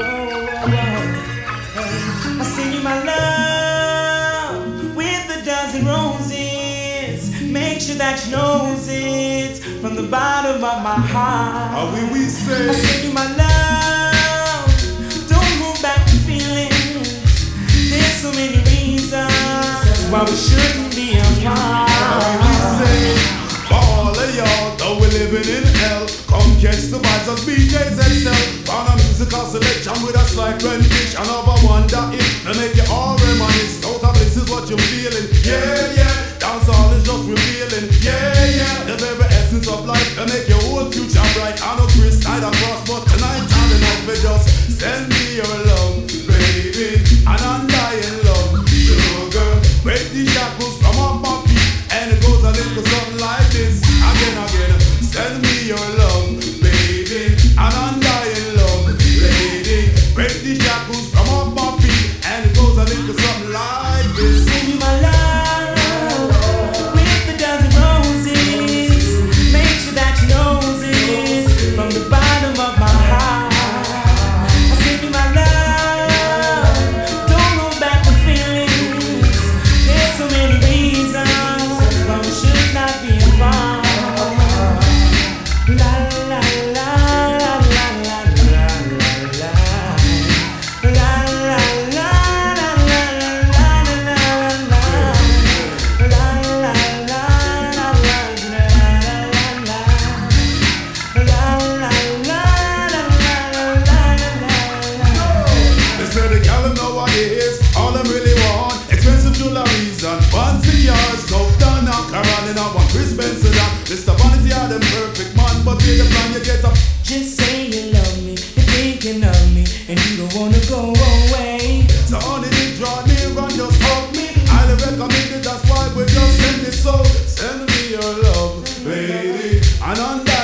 I send you my love with a dozen roses. Make sure that you know it from the bottom of my heart. How will we say? I send you my love. Don't move back the feelings. There's so many reasons why we shouldn't be apart. How we say? All of y'all, though we're living in hell, come catch the vibes of BJ's XL musical selection with a slight rendish. Another one that is to make you all reminisce. Out of this is what you're feeling. Yeah, yeah. Dance all is just revealing. Yeah, yeah. The very essence of life to make your whole future bright. I know Chris died across, but tonight I'm in just send me your is all I really want. Expensive jewelries and fancy cars. Go down now, Carolyn, I want Chris Benson. Mr. Vanity are the perfect man, but take the plan, you get up. Just say you love me, you're thinking of me, and you don't wanna go away. So only to draw near and just hug me. I recommend it, that's why we just send it so. Send me your love, baby, and on that.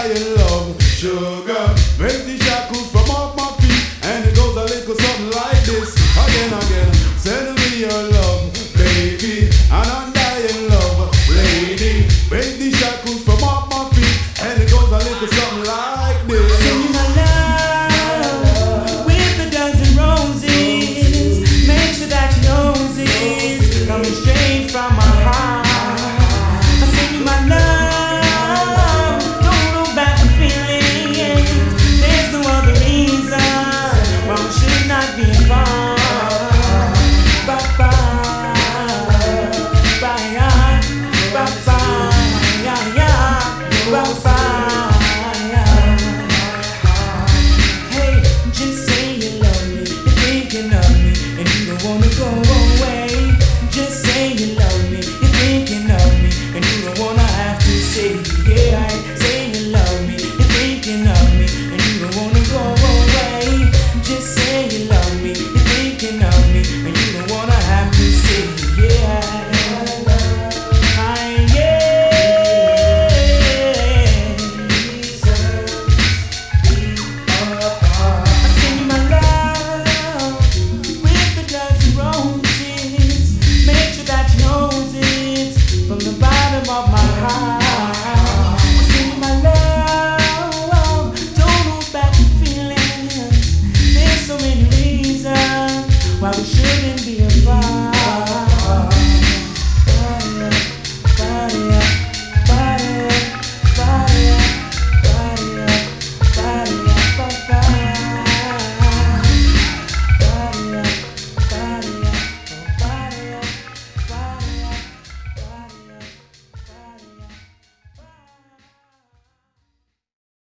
Indian vibe.